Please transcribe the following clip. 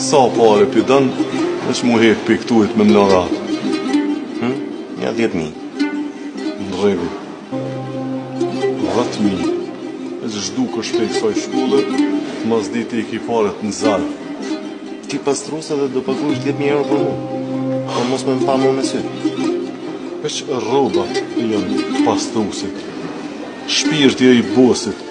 Sa pare po don, e mu hekë prej ktuhit me mlada. Hm? Nja dhjetë mi. Në rregull. Dhjetë mi. E që shko shpejt n'shkollë, mas ditë i ki paret në zalë. Ti pas trusë edhe po kushton dhjetë mi euro për mu. Po mos me m'pa mo me sy. Vesh rrobat i jan pas trusit. Shpirti i bosit.